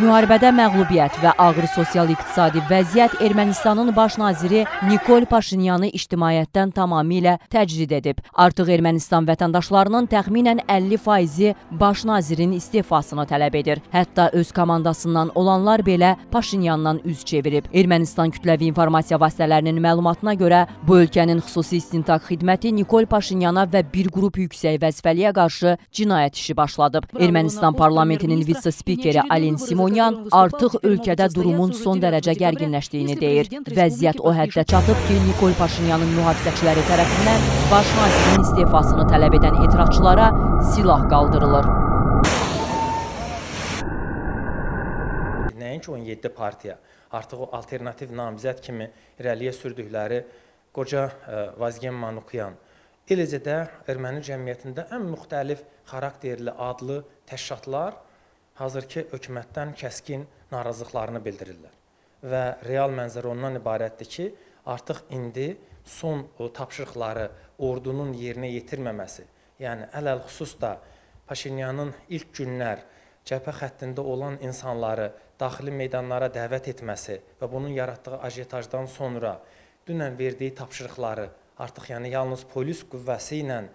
Müharibədə məğlubiyyət və ağır sosial-iqtisadi vəziyyət Ermənistanın baş naziri Nikol Paşinyanı ictimaiyyətdən tamamilə təcrid edib. Artıq Ermənistan vətəndaşlarının təxminən 50 faizi baş nazirin istifasını tələb edir. Hətta öz komandasından olanlar belə Paşinyandan üz çevirib. Ermənistan kütləvi informasiya vasitələrinin məlumatına görə bu ölkənin xüsusi istintaq xidməti Nikol Paşinyana və bir qrup yüksək vəzifəliyə qarşı cinayət işi başladıb. Ermənistan parlamentinin vitse-spikeri Alin Simonyan artıq ölkədə durumun son dərəcə gərginləşdiyini deyir. Vəziyyət o həddə çatıb ki, Nikol Paşinyanın mühafizəçiləri tərəfindən baş nazirin istefasını tələb edən etirazçılara silah qaldırılır. Nəinki 17 partiya, artıq o alternativ namizəd kimi irəliyə sürdükləri qoca Vazgen Manukyan, eləcə də erməni cəmiyyətində ən müxtəlif xarakterli adlı təşkilatlar hazırki hökumətdən kəskin narazılıqlarını bildirirlər. Və real mənzərə ondan ibarətdir ki, artıq indi son tapşırıqları ordunun yerinə yetirməməsi, yəni ələl-xüsus da Paşinyanın ilk günlər cəbhə xəttində olan insanları daxili meydanlara dəvət etməsi və bunun yaratdığı ajitajdan sonra dünən verdiyi tapşırıqları artıq yəni yalnız polis qüvvəsi ilə ə,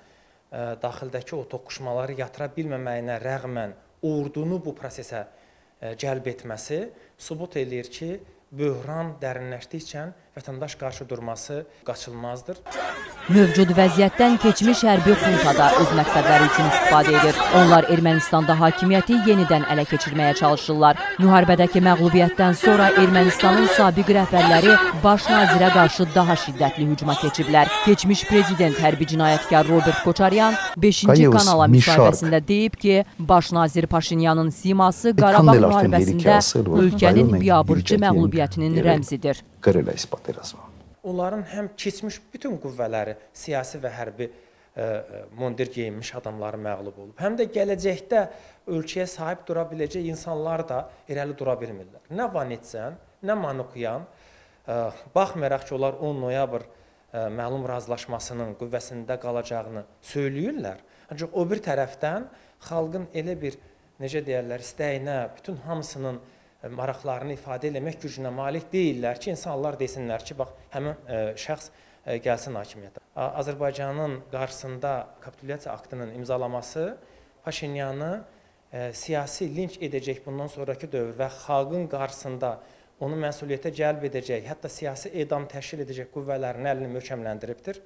daxildəki o toqquşmaları yatıra bilməməyinə rəğmən ordunu bu prosesə ə, cəlb etməsi sübut eləyir ki, böhran dərinləşdikcə vətəndaş qarşı durması qaçılmazdır. Mövcud vəziyyətdən keçmiş hərbi xunta da öz məqsədləri üçün istifadə edir. Onlar Ermənistanda hakimiyyəti yenidən ələ keçirməyə çalışırlar. Müharibədəki məğlubiyyətdən sonra Ermənistanın sabiq rəhbərləri baş nazirə qarşı daha şiddətli hücuma keçiblər. Keçmiş prezident hərbi cinayətkar Robert Koçaryan 5-ci kanala müsahibəsində deyib ki, baş nazir Paşinyanın siması Qarabağ müharibəsində ölkənin biabırçı məğlubiyyətinin rəmzidir. Qırıla ispat patlasma. Onların həm keçmiş bütün qüvvələri, siyasi və hərbi e, e, mundir geyinmiş adamları məğlub olub. Həm də gələcəkdə ölkəyə sahib dura biləcək insanlar da irəli dura bilmirlər. Nə Vanetsən, nə Manukyan e, baxmayaraq ki, onlar 10 noyabr məlum razılaşmasının qüvvəsində qalacağını söyləyirlər. Ancaq o bir tərəfdən xalqın elə bir necə deyirlər, istəyinə, bütün hamısının maraqlarını ifadə eləmək gücünə malik deyillər ki, insanlar desinlər ki, bax həmin e, şəxs e, gəlsin hakimiyyətə. Azərbaycanın qarşısında kapitulyasiya aktının imzalaması Paşinyanı e, siyasi linç edəcək bundan sonrakı dövr və xalqın qarşısında onu məsuliyyətə cəlb edəcək, hətta siyasi edam təşkil edəcək qüvvələrin əlini möhkəmləndiribdir.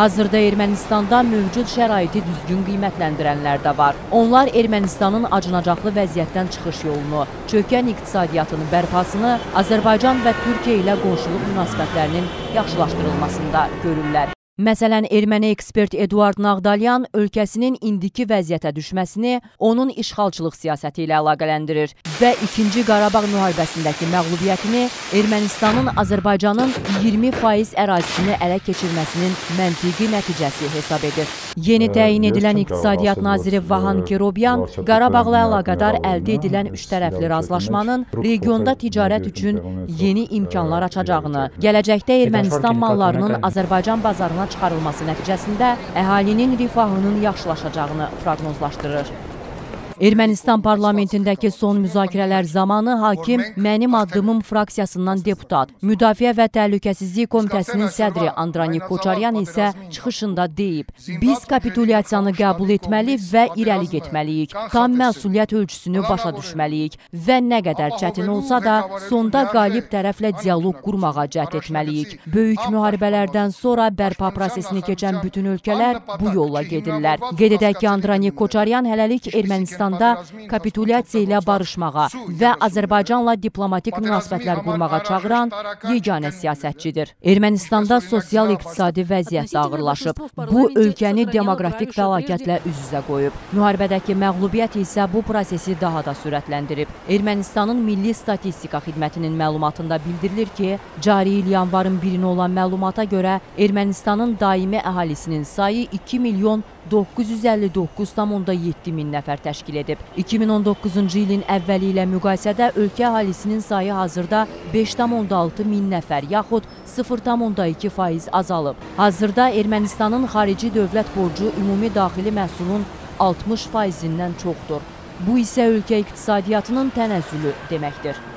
Hazırda Ermənistanda mövcud şəraiti düzgün qiymətləndirənlər də var. Onlar Ermənistanın acınacaqlı vəziyyətdən çıxış yolunu, çökən iqtisadiyyatının bərpasını, Azərbaycan və Türkiyə ilə qonşuluq münasibətlərinin yaxşılaşdırılmasında görürlər. Məsələn, erməni ekspert Eduard Nağdalyan ölkəsinin indiki vəziyyətə düşməsini onun işğalçılıq siyasəti ilə əlaqələndirir və 2-ci Qarabağ müharibəsindəki məğlubiyyətini Ermənistanın Azərbaycanın 20% ərazisini ələ keçirməsinin məntiqi nəticəsi hesab edir. Yeni təyin edilən İqtisadiyyat naziri Vahan Kirobyan Qarabağla əlaqədar əldə edilən üç tərəfli razılaşmanın regionda ticarət üçün yeni imkanlar açacağını, gələcəkdə Ermənistan mallarının Azərbaycan bazarına çıxarılması nəticəsində əhalinin rifahının yaxşılaşacağını proqnozlaşdırır. Ermənistan parlamentindəki son müzakirələr zamanı hakim Mənim addımım fraksiyasından deputat, Müdafiə və Təhlükəsizlik Komitəsinin sədri Andranik Koçaryan isə çıxışında deyib, biz kapitulyasiyanı qəbul etməli və irəli getməliyik, tam məsuliyyət ölçüsünü başa düşməliyik və nə qədər çətin olsa da sonda qalib tərəflə dialoq qurmağa cəhd etməliyik. Böyük müharibələrdən sonra bərpa prosesini keçən bütün ölkələr bu yolla gedirlər. Qeyd edək ki, Andranik Koçaryan hələlik Ermənistan Ermənistanda kapitulyasiya ilə barışmağa və Azərbaycanla diplomatik münasibətlər qurmağa çağıran yeganə siyasətçidir. Ermənistanda sosial-iqtisadi vəziyyət ağırlaşıb. Bu, ölkəni demoqrafik fəlakətlə üz-üzə qoyub. Müharibədəki məğlubiyyət isə bu prosesi daha da sürətləndirib. Ermənistanın Milli Statistika Xidmətinin məlumatında bildirilir ki, cari il yanvarın 1-nə olan məlumata görə Ermənistanın daimi əhalisinin sayı 2 milyon 959,7 min nəfər təşkil edib. 2019-cu ilin əvvəli ilə müqayisədə ölkə əhalisinin sayı hazırda 5,6 min nəfər, yaxud 0,2 faiz azalıb. Hazırda Ermənistanın xarici dövlət borcu ümumi daxili məhsulun 60 faizindən çoxdur. Bu isə ölkə iqtisadiyyatının tənəzzülü deməkdir.